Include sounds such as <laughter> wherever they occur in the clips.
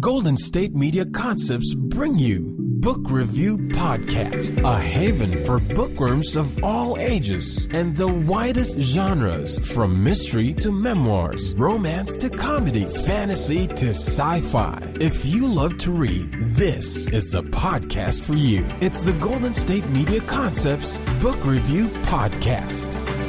Golden State Media Concepts bring you Book Review Podcast, a haven for bookworms of all ages and the widest genres from mystery to memoirs, romance to comedy, fantasy to sci fi. If you love to read, this is a podcast for you. It's the Golden State Media Concepts Book Review Podcast.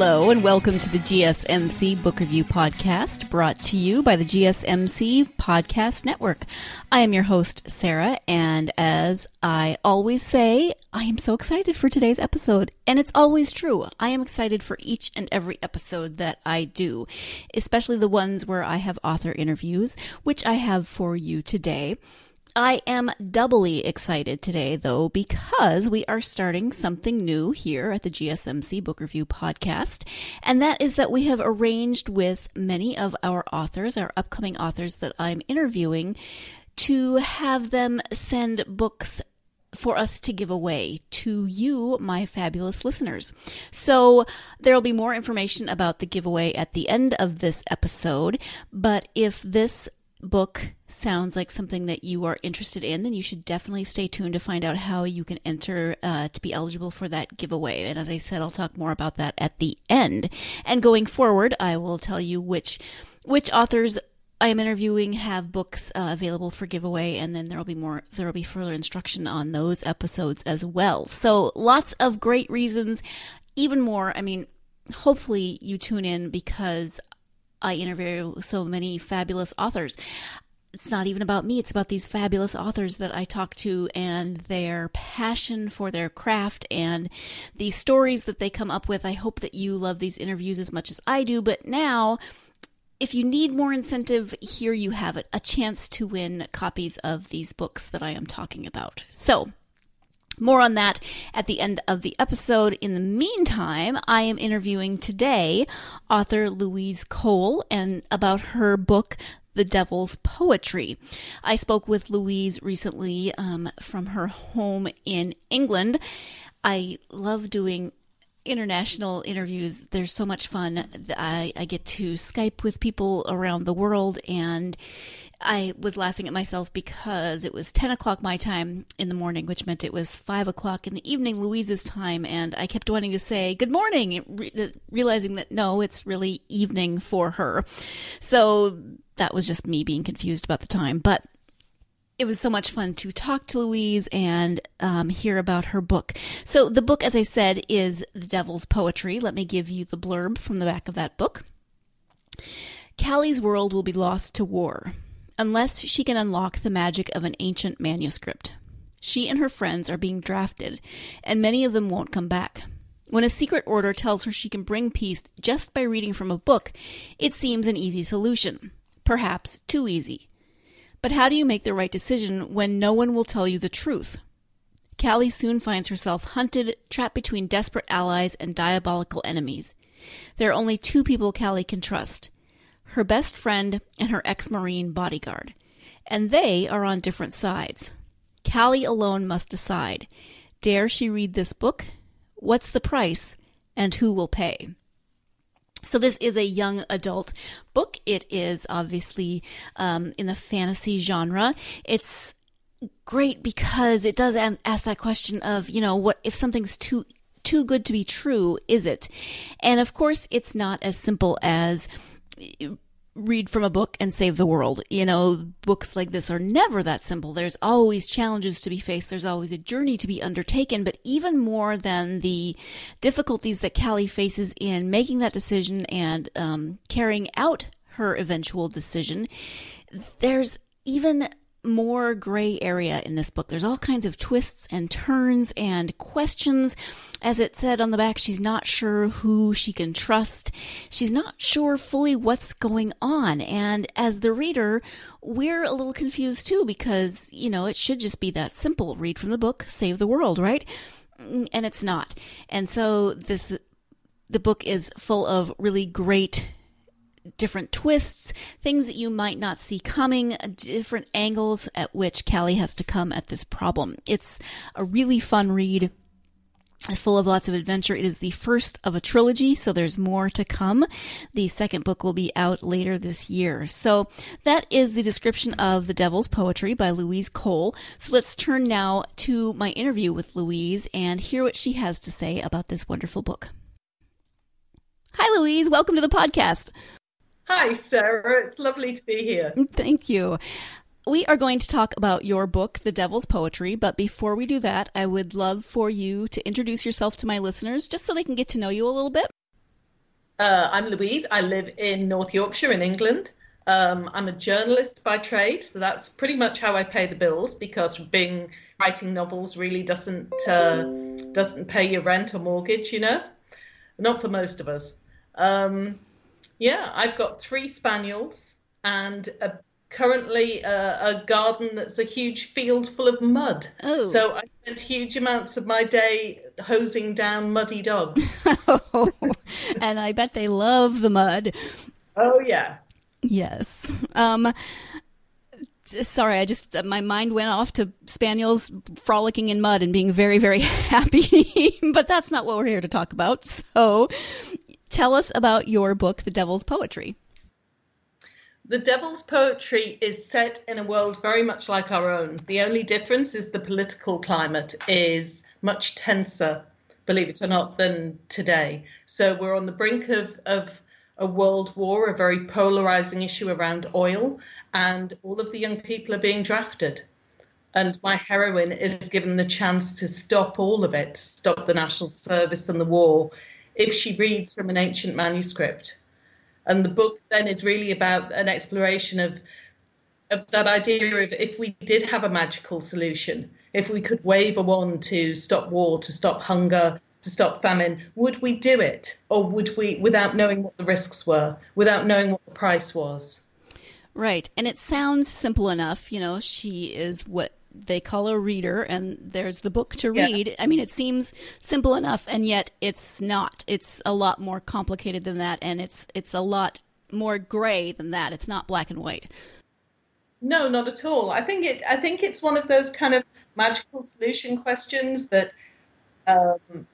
Hello, and welcome to the GSMC Book Review Podcast, brought to you by the GSMC Podcast Network. I am your host, Sarah, and as I always say, I am so excited for today's episode. And it's always true. I am excited for each and every episode that I do, especially the ones where I have author interviews, which I have for you today. I am doubly excited today, though, because we are starting something new here at the GSMC Book Review podcast. And that is that we have arranged with many of our authors, our upcoming authors that I'm interviewing, to have them send books for us to give away to you, my fabulous listeners. So there'll be more information about the giveaway at the end of this episode. But if this book sounds like something that you are interested in, then you should definitely stay tuned to find out how you can enter uh, to be eligible for that giveaway. And as I said, I'll talk more about that at the end. And going forward, I will tell you which which authors I am interviewing have books uh, available for giveaway, and then there will be more. There will be further instruction on those episodes as well. So lots of great reasons. Even more, I mean, hopefully you tune in because I interview so many fabulous authors. It's not even about me, it's about these fabulous authors that I talk to and their passion for their craft and the stories that they come up with. I hope that you love these interviews as much as I do, but now if you need more incentive, here you have it a chance to win copies of these books that I am talking about. So, more on that at the end of the episode. In the meantime, I am interviewing today author Louise Cole and about her book, the Devil's Poetry. I spoke with Louise recently um, from her home in England. I love doing international interviews. They're so much fun. I, I get to Skype with people around the world and I was laughing at myself because it was 10 o'clock my time in the morning, which meant it was 5 o'clock in the evening Louise's time. And I kept wanting to say good morning, re- realizing that no, it's really evening for her. So that was just me being confused about the time. But it was so much fun to talk to Louise and um, hear about her book. So, the book, as I said, is The Devil's Poetry. Let me give you the blurb from the back of that book. Callie's world will be lost to war unless she can unlock the magic of an ancient manuscript. She and her friends are being drafted, and many of them won't come back. When a secret order tells her she can bring peace just by reading from a book, it seems an easy solution. Perhaps too easy. But how do you make the right decision when no one will tell you the truth? Callie soon finds herself hunted, trapped between desperate allies and diabolical enemies. There are only two people Callie can trust her best friend, and her ex Marine bodyguard. And they are on different sides. Callie alone must decide dare she read this book? What's the price? And who will pay? So this is a young adult book. It is obviously um, in the fantasy genre. It's great because it does ask that question of, you know, what if something's too too good to be true, is it? And of course, it's not as simple as read from a book and save the world. You know, books like this are never that simple. There's always challenges to be faced. There's always a journey to be undertaken. But even more than the difficulties that Callie faces in making that decision and um, carrying out her eventual decision, there's even more gray area in this book. There's all kinds of twists and turns and questions. As it said on the back, she's not sure who she can trust. She's not sure fully what's going on. And as the reader, we're a little confused too because, you know, it should just be that simple. Read from the book, save the world, right? And it's not. And so this, the book is full of really great different twists, things that you might not see coming, different angles at which Callie has to come at this problem. It's a really fun read It's full of lots of adventure. It is the first of a trilogy, so there's more to come. The second book will be out later this year. So that is the description of The Devil's Poetry by Louise Cole. So let's turn now to my interview with Louise and hear what she has to say about this wonderful book. Hi, Louise. Welcome to the podcast. Hi, Sarah. It's lovely to be here. Thank you we are going to talk about your book, The Devil's Poetry. But before we do that, I would love for you to introduce yourself to my listeners just so they can get to know you a little bit. Uh, I'm Louise. I live in North Yorkshire in England. Um, I'm a journalist by trade, so that's pretty much how I pay the bills because being writing novels really doesn't uh, doesn't pay your rent or mortgage, you know. Not for most of us. Um, yeah, I've got three spaniels and a currently a, a, garden that's a huge field full of mud. Oh. So I spent huge amounts of my day hosing down muddy dogs. <laughs> oh, and I bet they love the mud. Oh yeah. Yes. Um sorry, I just my mind went off to spaniels frolicking in mud and being very very <laughs> happy, but that's not what we're here to talk about. So tell us about your book The Devil's Poetry. The Devil's Poetry is set in a world very much like our own. The only difference is the political climate is much tenser, believe it or not, than today. So we're on the brink of, of a world war, a very polarizing issue around oil, and all of the young people are being drafted. And my heroine is given the chance to stop all of it, stop the national service and the war, if she reads from an ancient manuscript and the book then is really about an exploration of of that idea of if we did have a magical solution, if we could wave a wand to stop war, to stop hunger, to stop famine, would we do it? Or would we, without knowing what the risks were, without knowing what the price was? Right. And it sounds simple enough. You know, she is what they call a reader and there's the book to read. Yeah. I mean, it seems simple enough and yet it's not. It's a lot more complicated than that and it's it's a lot more gray than that. It's not black and white. No, not at all. I think it I think it's one of those kind of magical solution questions that um,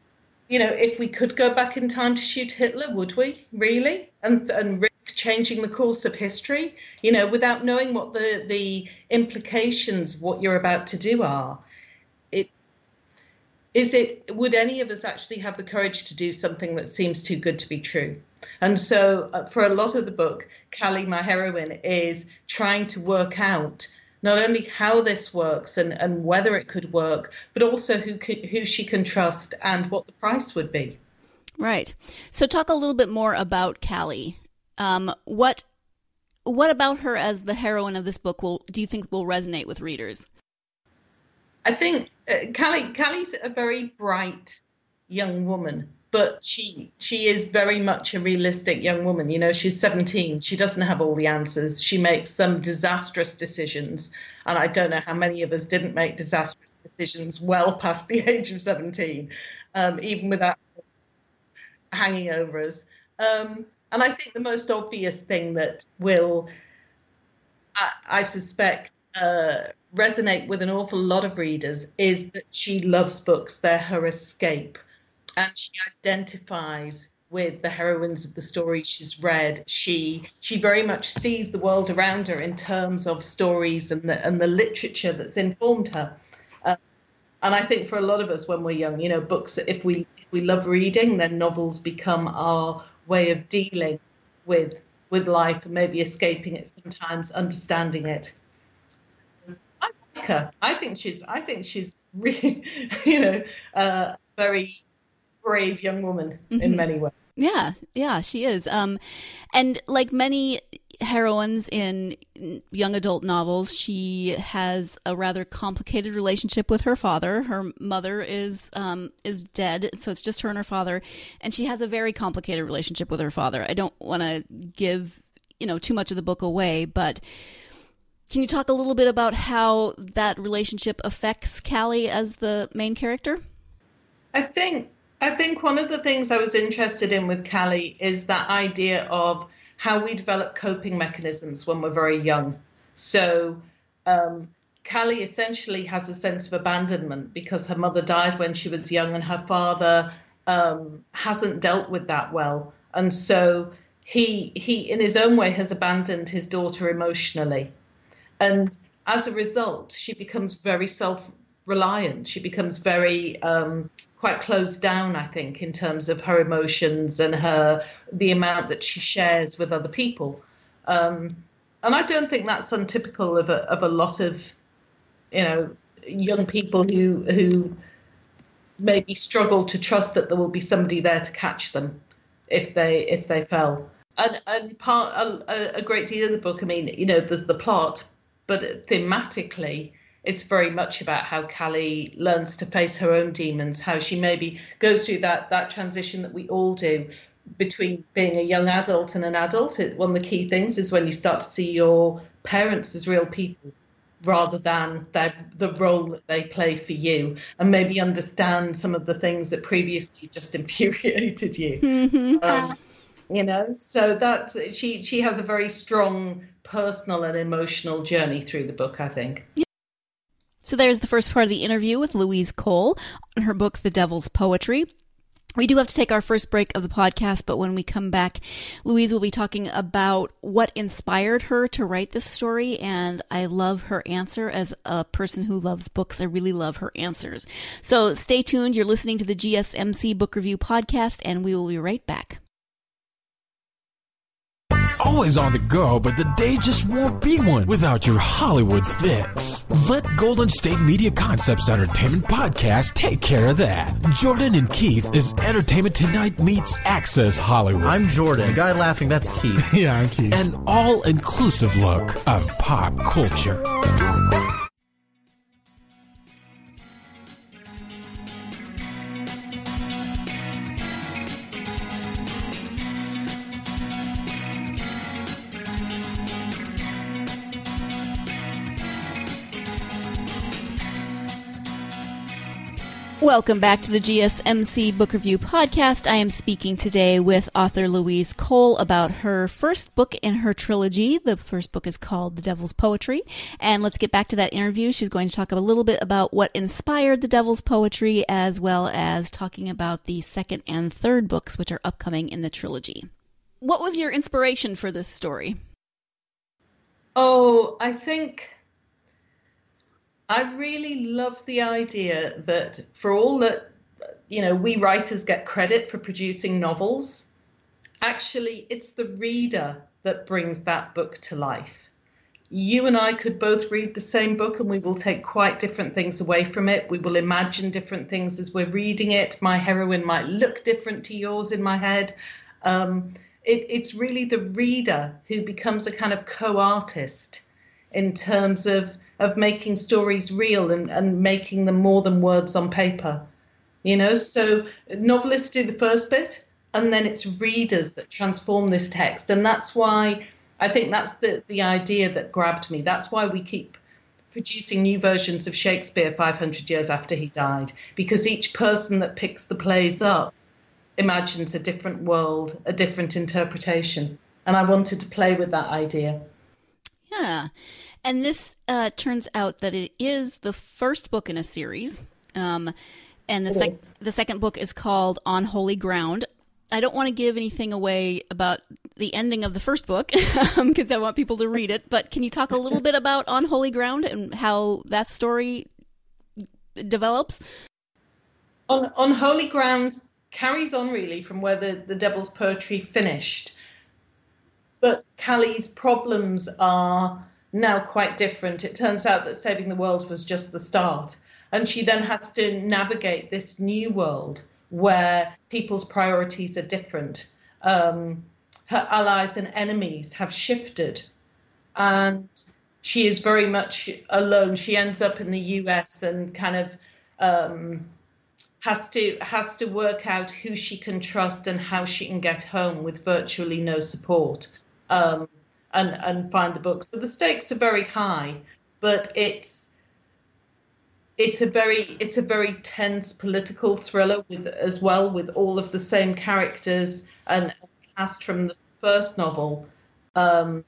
you know, if we could go back in time to shoot Hitler, would we really? And and changing the course of history, you know, without knowing what the the implications of what you're about to do are. It is it would any of us actually have the courage to do something that seems too good to be true? And so, uh, for a lot of the book, Callie, my heroine, is trying to work out not only how this works and, and whether it could work, but also who who she can trust and what the price would be. Right. So talk a little bit more about Callie. Um, what what about her as the heroine of this book will do you think will resonate with readers? I think uh, Callie Callie's a very bright young woman but she she is very much a realistic young woman. You know, she's 17. She doesn't have all the answers. She makes some disastrous decisions, and I don't know how many of us didn't make disastrous decisions well past the <laughs> age of 17, um, even without hanging over us. Um, and I think the most obvious thing that will, I, I suspect, uh, resonate with an awful lot of readers is that she loves books. They're her escape and she identifies with the heroines of the stories she's read. She she very much sees the world around her in terms of stories and the and the literature that's informed her. Uh, and I think for a lot of us when we're young, you know, books if we if we love reading, then novels become our way of dealing with with life and maybe escaping it sometimes, understanding it. I like her. I think she's I think she's really <laughs> you know uh, very brave young woman mm-hmm. in many ways. Yeah, yeah, she is. Um, and like many heroines in young adult novels, she has a rather complicated relationship with her father. Her mother is um, is dead, so it's just her and her father, and she has a very complicated relationship with her father. I don't want to give you know too much of the book away, but can you talk a little bit about how that relationship affects Callie as the main character? I think I think one of the things I was interested in with Callie is that idea of how we develop coping mechanisms when we're very young. So um, Callie essentially has a sense of abandonment because her mother died when she was young and her father um, hasn't dealt with that well. And so he, he, in his own way, has abandoned his daughter emotionally. And as a result, she becomes very self reliant. She becomes very um, quite closed down, I think, in terms of her emotions and her the amount that she shares with other people. Um, and I don't think that's untypical of a of a lot of you know young people who who maybe struggle to trust that there will be somebody there to catch them if they if they fell. And and part a, a great deal of the book. I mean, you know, there's the plot, but thematically, it's very much about how Callie learns to face her own demons, how she maybe goes through that that transition that we all do between being a young adult and an adult. It, one of the key things is when you start to see your parents as real people rather than their, the role that they play for you and maybe understand some of the things that previously just <laughs> infuriated you. Mm-hmm. Um, you know, so that she she has a very strong personal and emotional journey through the book, I think. So there's the first part of the interview with Louise Cole on her book, The Devil's Poetry. We do have to take our first break of the podcast, but when we come back, Louise will be talking about what inspired her to write this story. And I love her answer as a person who loves books. I really love her answers. So stay tuned. You're listening to the GSMC Book Review Podcast, and we will be right back always on the go, but the day just won't be one without your Hollywood fix. Let Golden State Media Concepts Entertainment Podcast take care of that. Jordan and Keith is Entertainment Tonight meets Access Hollywood. I'm Jordan. The guy laughing, that's Keith. <laughs> yeah, I'm Keith. An all inclusive look of pop culture. Welcome back to the GSMC Book Review Podcast. I am speaking today with author Louise Cole about her first book in her trilogy. The first book is called The Devil's Poetry. And let's get back to that interview. She's going to talk a little bit about what inspired The Devil's Poetry, as well as talking about the second and third books, which are upcoming in the trilogy. What was your inspiration for this story? Oh, I think I really love the idea that for all that, you know, we writers get credit for producing novels, actually, it's the reader that brings that book to life. You and I could both read the same book and we will take quite different things away from it. We will imagine different things as we're reading it. My heroine might look different to yours in my head. Um, it, it's really the reader who becomes a kind of co artist in terms of of making stories real and, and making them more than words on paper. You know, so novelists do the first bit, and then it's readers that transform this text. And that's why I think that's the, the idea that grabbed me. That's why we keep producing new versions of Shakespeare 500 years after he died, because each person that picks the plays up imagines a different world, a different interpretation. And I wanted to play with that idea. Yeah. And this uh, turns out that it is the first book in a series. Um, and the, sec- the second book is called On Holy Ground. I don't want to give anything away about the ending of the first book <laughs> because I want people to read it. But can you talk a little bit about On Holy Ground and how that story develops? On, on Holy Ground carries on really from where the, the Devil's Poetry finished. But Callie's problems are now quite different. It turns out that saving the world was just the start. And she then has to navigate this new world where people's priorities are different. Um, her allies and enemies have shifted. And she is very much alone. She ends up in the US and kind of um, has to has to work out who she can trust and how she can get home with virtually no support. Um, and, and find the book. So the stakes are very high, but it's it's a very it's a very tense political thriller with as well with all of the same characters and cast from the first novel um,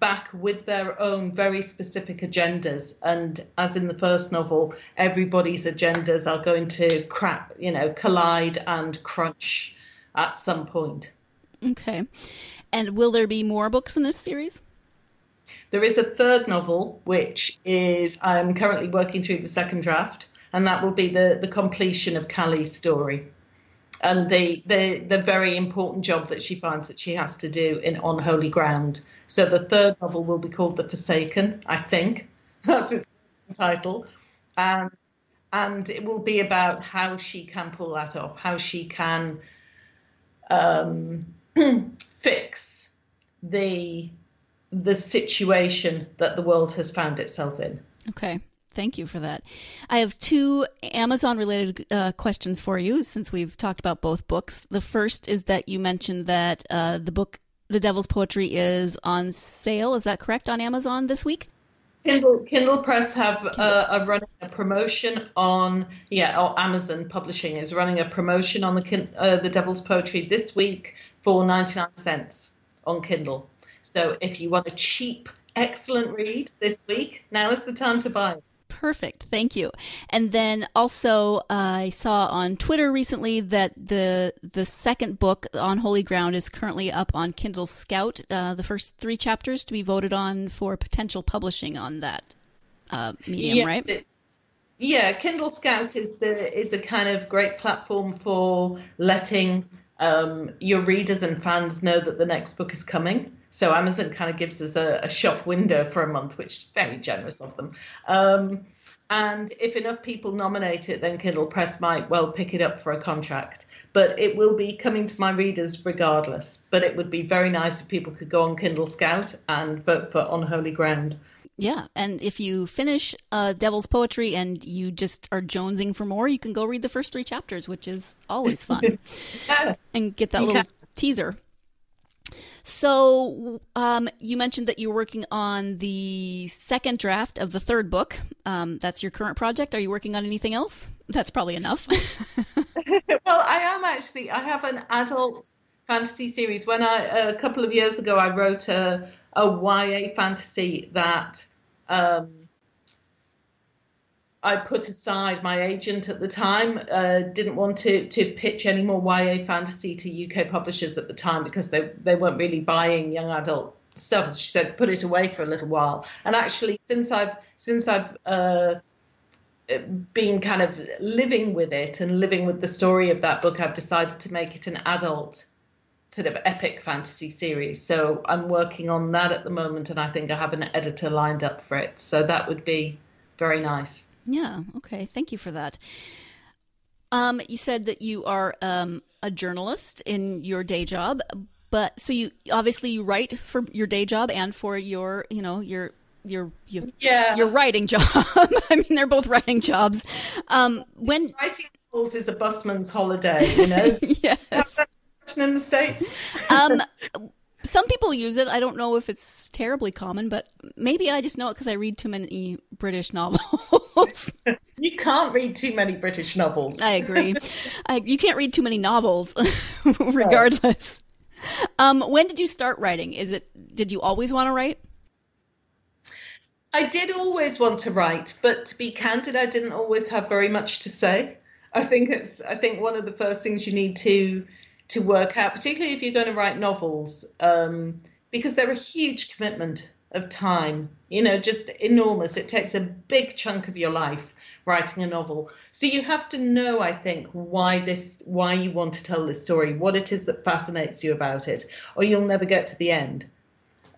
back with their own very specific agendas. And as in the first novel, everybody's agendas are going to crap, you know, collide and crunch at some point. Okay. And will there be more books in this series? There is a third novel, which is I'm currently working through the second draft, and that will be the, the completion of Callie's story and the, the the very important job that she finds that she has to do in On Holy Ground. So the third novel will be called The Forsaken, I think. <laughs> That's its title. And and it will be about how she can pull that off, how she can um, <clears throat> fix the the situation that the world has found itself in. Okay. Thank you for that. I have two Amazon related uh, questions for you since we've talked about both books. The first is that you mentioned that uh, the book The Devil's Poetry is on sale. Is that correct on Amazon this week? Kindle Kindle Press have uh, are running a promotion on yeah or Amazon Publishing is running a promotion on the uh, the Devil's Poetry this week for ninety nine cents on Kindle. So if you want a cheap excellent read this week, now is the time to buy it. Perfect. Thank you. And then also, uh, I saw on Twitter recently that the the second book on Holy Ground is currently up on Kindle Scout. Uh, the first three chapters to be voted on for potential publishing on that uh, medium, yeah, right? Yeah, Kindle Scout is the is a kind of great platform for letting um, your readers and fans know that the next book is coming. So Amazon kind of gives us a, a, shop window for a month, which is very generous of them. Um, and if enough people nominate it, then Kindle Press might well pick it up for a contract. But it will be coming to my readers regardless. But it would be very nice if people could go on Kindle Scout and vote for On Holy Ground. Yeah, and if you finish uh, Devil's Poetry and you just are jonesing for more, you can go read the first three chapters, which is always fun, yeah. <laughs> and get that little teaser. So, um, you mentioned that you're working on the second draft of the third book. Um, that's your current project. Are you working on anything else? That's probably enough. <laughs> <laughs> well, I am actually. I have an adult fantasy series. When I a couple of years ago, I wrote a a YA fantasy that um, I put aside my agent at the time. Uh, didn't want to to pitch any more YA fantasy to UK publishers at the time because they they weren't really buying young adult stuff. She said, put it away for a little while. And actually, since I've since I've uh, been kind of living with it and living with the story of that book, I've decided to make it an adult sort of epic fantasy series. So I'm working on that at the moment, and I think I have an editor lined up for it. So that would be very nice. Yeah. Okay. Thank you for that. Um, you said that you are um, a journalist in your day job, but so you obviously you write for your day job and for your, you know, your your your yeah. your writing job. <laughs> I mean, they're both writing jobs. Um, when writing novels is a busman's holiday, you know. <laughs> yes. In the states. <laughs> um, some people use it. I don't know if it's terribly common, but maybe I just know it because I read too many British novels. <laughs> you can't read too many British novels. I agree. I, you can't read too many novels, <laughs> regardless. Um, when did you start writing? Is it? Did you always want to write? I did always want to write, but to be candid, I didn't always have very much to say. I think it's. I think one of the first things you need to to work out, particularly if you're going to write novels, um, because they're a huge commitment of time. You know, just enormous. It takes a big chunk of your life writing a novel. So you have to know, I think, why this, why you want to tell this story, what it is that fascinates you about it, or you'll never get to the end.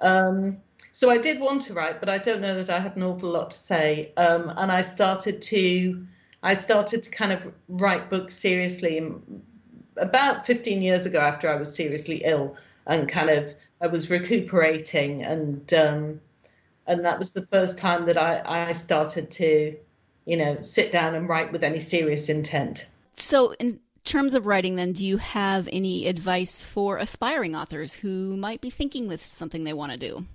Um, so I did want to write, but I don't know that I had an awful lot to say. Um, and I started to, I started to kind of write books seriously about 15 years ago after I was seriously ill and kind of I was recuperating and um, and that was the first time that I, I started to you know sit down and write with any serious intent. So in terms of writing then do you have any advice for aspiring authors who might be thinking this is something they want to do?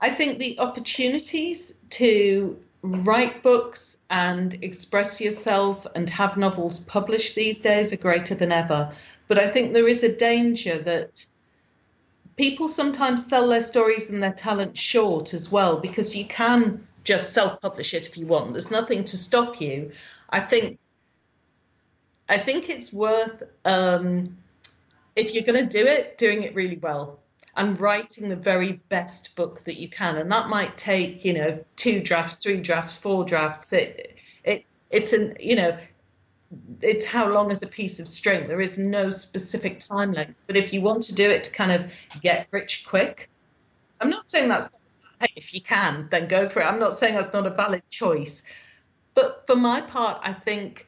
I think the opportunities to write books and express yourself and have novels published these days are greater than ever. But I think there is a danger that people sometimes sell their stories and their talent short as well because you can just self-publish it if you want. There's nothing to stop you. I think I think it's worth um, if you're going to do it, doing it really well and writing the very best book that you can. And that might take, you know, two drafts, three drafts, four drafts. It, it, it's an, you know, it's how long is a piece of string. There is no specific time length. But if you want to do it to kind of get rich quick, I'm not saying that's hey, if you can, then go for it. I'm not saying that's not a valid choice. But for my part, I think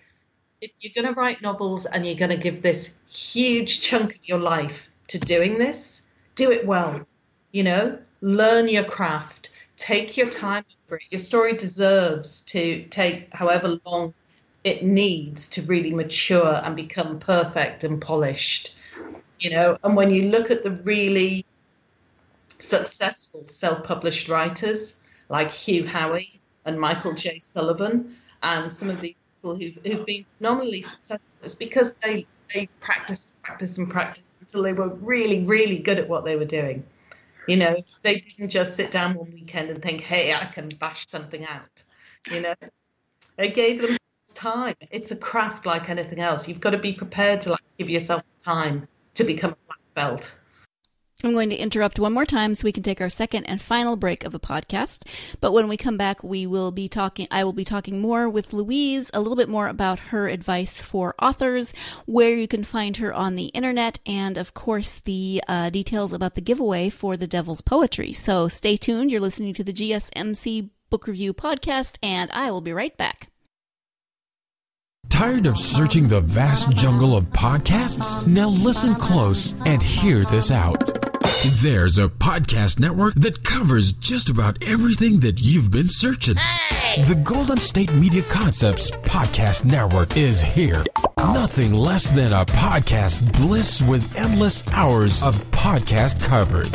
if you're going to write novels and you're going to give this huge chunk of your life to doing this, do it well. You know, learn your craft, take your time for it. Your story deserves to take however long it needs to really mature and become perfect and polished. You know, and when you look at the really successful self published writers like Hugh Howey and Michael J. Sullivan, and some of these people who've, who've been phenomenally successful, it's because they, they practiced, practiced, and practiced until they were really, really good at what they were doing. You know, they didn't just sit down one weekend and think, hey, I can bash something out. You know, they gave them time. It's a craft like anything else. You've got to be prepared to like give yourself time to become a black belt. I'm going to interrupt one more time so we can take our second and final break of the podcast. But when we come back, we will be talking, I will be talking more with Louise, a little bit more about her advice for authors, where you can find her on the internet, and of course, the uh, details about the giveaway for the Devil's Poetry. So stay tuned. You're listening to the GSMC Book Review Podcast, and I will be right back. Tired of searching the vast jungle of podcasts? Now listen close and hear this out. There's a podcast network that covers just about everything that you've been searching. Hey! The Golden State Media Concepts Podcast Network is here. Nothing less than a podcast bliss with endless hours of podcast coverage.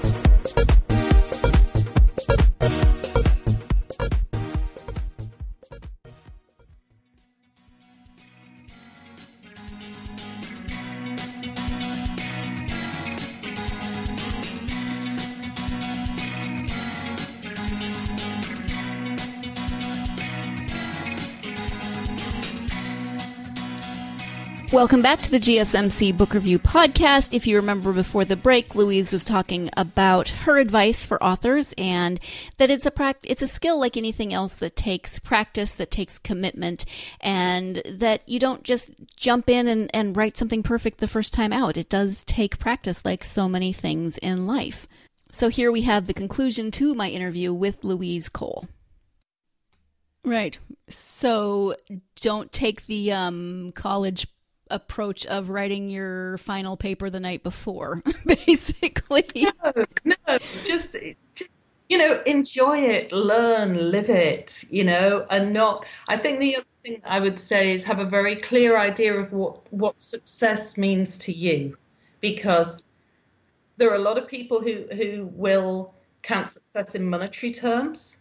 Welcome back to the GSMC Book Review Podcast. If you remember before the break, Louise was talking about her advice for authors and that it's a pract- it's a skill like anything else that takes practice, that takes commitment, and that you don't just jump in and, and write something perfect the first time out. It does take practice like so many things in life. So here we have the conclusion to my interview with Louise Cole. Right. So don't take the um, college approach of writing your final paper the night before, <laughs> basically. No, no, just, just you know, enjoy it, learn, live it, you know, and not. I think the other thing I would say is have a very clear idea of what what success means to you, because there are a lot of people who who will count success in monetary terms.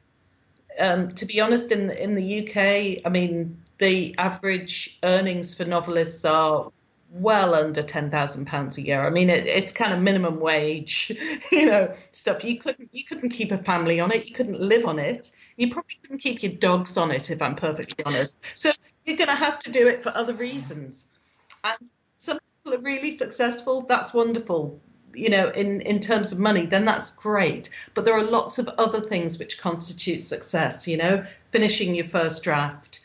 Um, to be honest, in in the UK, I mean, the average earnings for novelists are well under ten thousand pounds a year. I mean, it, it's kind of minimum wage, <laughs> you know, stuff. You couldn't you couldn't keep a family on it. You couldn't live on it. You probably couldn't keep your dogs on it, if I'm perfectly honest. So you're going to have to do it for other reasons. And some people are really successful. That's wonderful. You know, in in terms of money, then that's great. But there are lots of other things which constitute success. You know, finishing your first draft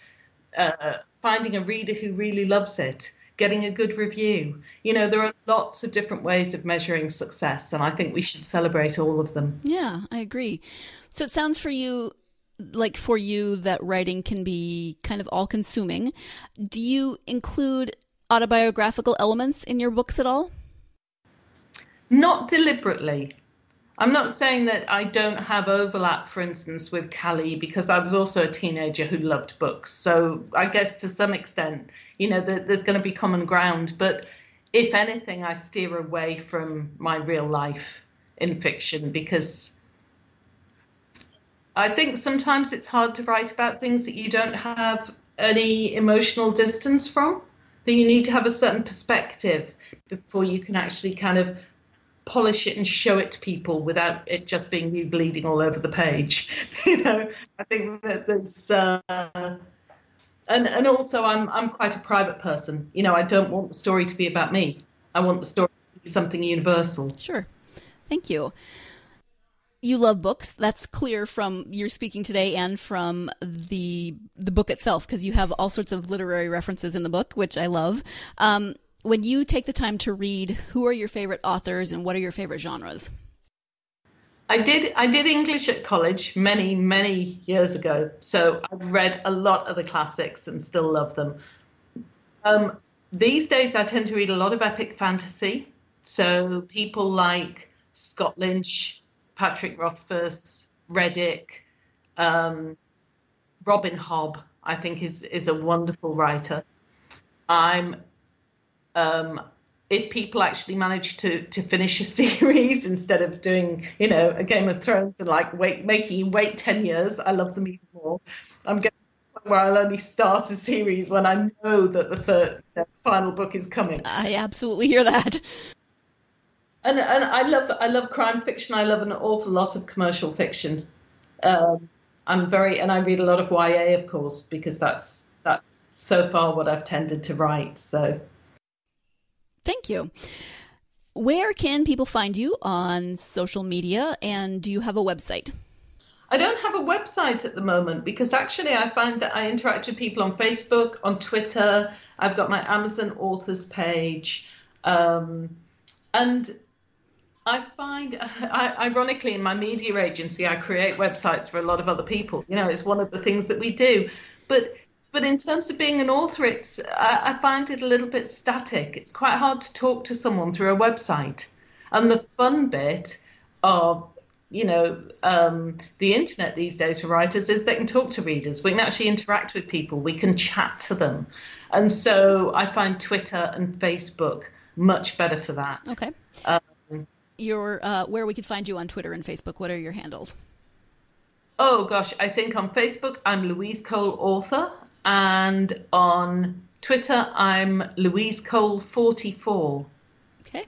uh, finding a reader who really loves it, getting a good review. You know, there are lots of different ways of measuring success, and I think we should celebrate all of them. Yeah, I agree. So it sounds for you like for you that writing can be kind of all consuming. Do you include autobiographical elements in your books at all? Not deliberately. I'm not saying that I don't have overlap, for instance, with Callie, because I was also a teenager who loved books. So I guess to some extent, you know, there's going to be common ground. But if anything, I steer away from my real life in fiction because I think sometimes it's hard to write about things that you don't have any emotional distance from. That you need to have a certain perspective before you can actually kind of polish it and show it to people without it just being you bleeding all over the page. <laughs> you know, I think that there's. Uh, and and also I'm I'm quite a private person. You know, I don't want the story to be about me. I want the story to be something universal. Sure. Thank you. You love books. That's clear from your speaking today and from the the book itself because you have all sorts of literary references in the book, which I love. Um, when you take the time to read, who are your favorite authors and what are your favorite genres? I did I did English at college many many years ago, so I read a lot of the classics and still love them. Um, these days, I tend to read a lot of epic fantasy. So people like Scott Lynch, Patrick Rothfuss, Reddick, um, Robin Hobb, I think is is a wonderful writer. I'm um, if people actually manage to to finish a <laughs> series instead of doing you know a Game of Thrones and like wait making you wait ten years, I love them even more. I'm getting where I'll only start a series when I know that the, third, the final book is coming. I absolutely hear that. And and I love I love crime fiction. I love an awful lot of commercial fiction. Um, I'm very and I read a lot of YA, of course, because that's that's so far what I've tended to write. So Thank you. Where can people find you on social media and do you have a website? I don't have a website at the moment because actually I find that I interact with people on Facebook, on Twitter. I've got my Amazon authors page. Um, and I find, <laughs> I, ironically, in my media agency, I create websites for a lot of other people. You know, it's one of the things that we do. But but in terms of being an author, it's I, I find it a little bit static. It's quite hard to talk to someone through a website. And the fun bit of you know um, the internet these days for writers is they can talk to readers. We can actually interact with people. We can chat to them, and so I find Twitter and Facebook much better for that. Okay. Um, your uh, where we could find you on Twitter and Facebook. What are your handles? Oh gosh, I think on Facebook I'm Louise Cole Author, and on Twitter, I'm Louise Cole 44. Okay.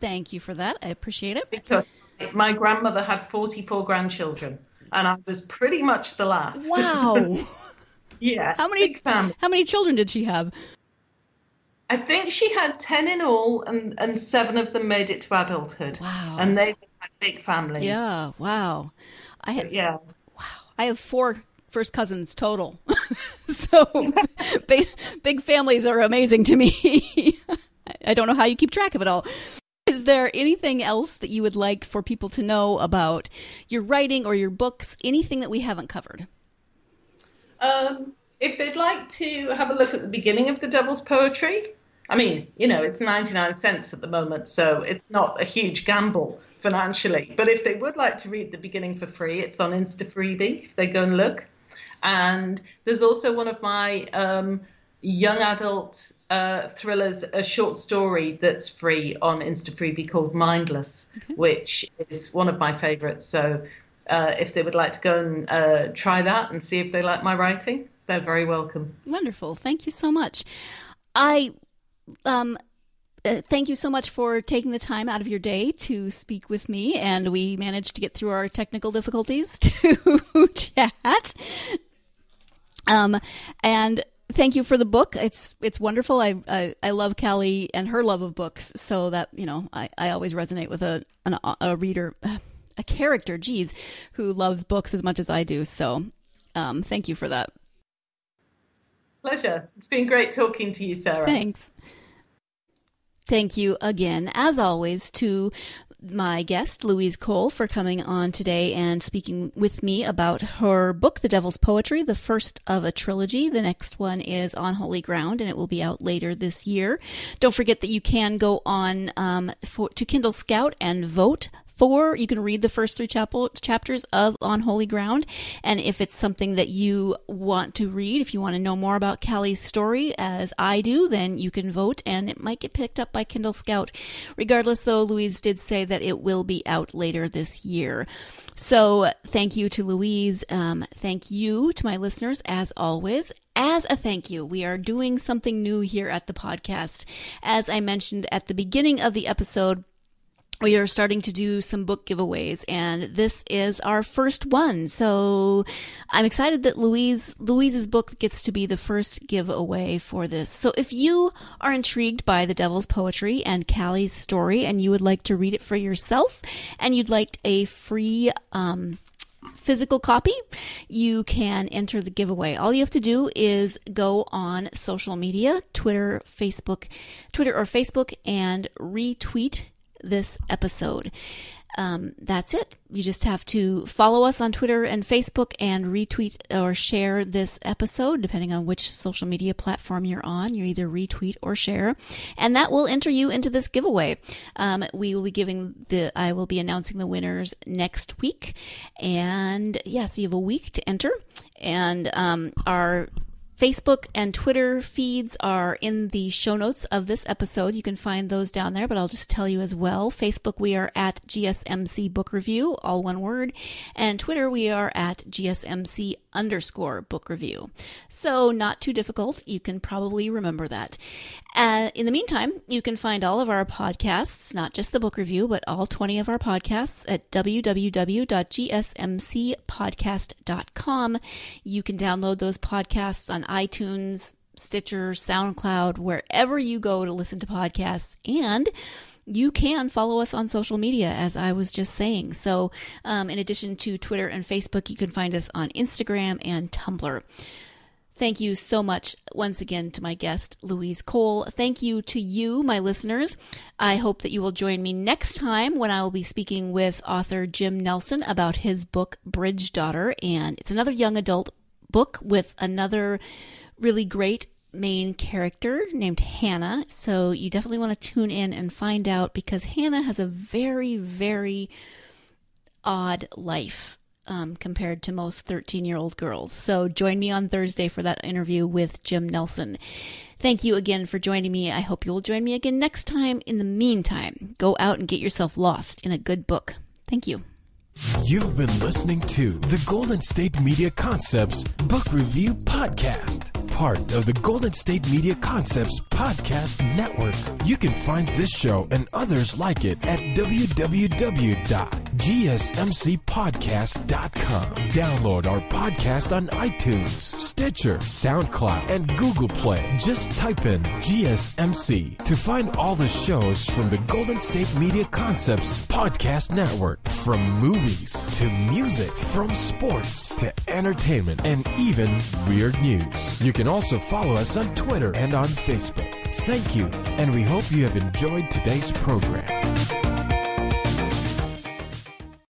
Thank you for that. I appreciate it. Because my grandmother had 44 grandchildren, and I was pretty much the last. Wow. <laughs> yeah. How many How many children did she have? I think she had 10 in all, and, and seven of them made it to adulthood. Wow. And they had big families. Yeah. Wow. I had, yeah. Wow. I have four first cousins total. <laughs> <laughs> so <laughs> big, big families are amazing to me. <laughs> I don't know how you keep track of it all. Is there anything else that you would like for people to know about your writing or your books? Anything that we haven't covered? Um, if they'd like to have a look at the beginning of the Devil's Poetry, I mean, you know, it's 99 cents at the moment, so it's not a huge gamble financially. But if they would like to read the beginning for free, it's on Insta Freebie if they go and look. And there's also one of my um, young adult uh, thrillers, a short story that's free on Insta Freebie called Mindless, okay. which is one of my favorites. So uh, if they would like to go and uh, try that and see if they like my writing, they're very welcome. Wonderful. Thank you so much. I um, uh, thank you so much for taking the time out of your day to speak with me. And we managed to get through our technical difficulties <laughs> to chat. Um, and thank you for the book. It's it's wonderful. I, I, I love Callie and her love of books, so that you know I, I always resonate with a an, a reader, a character, geez, who loves books as much as I do. So, um, thank you for that. Pleasure. It's been great talking to you, Sarah. Thanks. Thank you again, as always, to my guest, Louise Cole, for coming on today and speaking with me about her book, The Devil's Poetry, the first of a trilogy. The next one is On Holy Ground, and it will be out later this year. Don't forget that you can go on um, for, to Kindle Scout and vote for you can read the first three chapel, chapters of On Holy Ground. And if it's something that you want to read, if you want to know more about Callie's story, as I do, then you can vote and it might get picked up by Kindle Scout. Regardless, though, Louise did say that it will be out later this year. So thank you to Louise. Um, thank you to my listeners, as always. As a thank you, we are doing something new here at the podcast. As I mentioned at the beginning of the episode, we are starting to do some book giveaways and this is our first one. So I'm excited that Louise, Louise's book gets to be the first giveaway for this. So if you are intrigued by the devil's poetry and Callie's story and you would like to read it for yourself and you'd like a free, um, physical copy, you can enter the giveaway. All you have to do is go on social media, Twitter, Facebook, Twitter or Facebook and retweet this episode. Um, that's it. You just have to follow us on Twitter and Facebook and retweet or share this episode, depending on which social media platform you're on. You either retweet or share, and that will enter you into this giveaway. Um, we will be giving the, I will be announcing the winners next week, and yes, yeah, so you have a week to enter. And um, our Facebook and Twitter feeds are in the show notes of this episode. You can find those down there, but I'll just tell you as well. Facebook, we are at GSMC Book Review, all one word. And Twitter, we are at GSMC underscore book review. So not too difficult. You can probably remember that. Uh, in the meantime, you can find all of our podcasts, not just the book review, but all 20 of our podcasts at www.gsmcpodcast.com. You can download those podcasts on iTunes, Stitcher, SoundCloud, wherever you go to listen to podcasts. And you can follow us on social media, as I was just saying. So, um, in addition to Twitter and Facebook, you can find us on Instagram and Tumblr. Thank you so much once again to my guest, Louise Cole. Thank you to you, my listeners. I hope that you will join me next time when I will be speaking with author Jim Nelson about his book, Bridge Daughter. And it's another young adult book with another really great main character named Hannah. So you definitely want to tune in and find out because Hannah has a very, very odd life um, compared to most 13 year old girls. So join me on Thursday for that interview with Jim Nelson. Thank you again for joining me. I hope you will join me again next time. In the meantime, go out and get yourself lost in a good book. Thank you. You've been listening to the Golden State Media Concepts Book Review Podcast, part of the Golden State Media Concepts Podcast Network. You can find this show and others like it at www.gsmcpodcast.com. Download our podcast on iTunes, Stitcher, SoundCloud, and Google Play. Just type in GSMC to find all the shows from the Golden State Media Concepts Podcast Network, from movies to music, from sports to entertainment, and even weird news. You can also follow us on Twitter and on Facebook. Thank you, and we hope you have enjoyed today's program.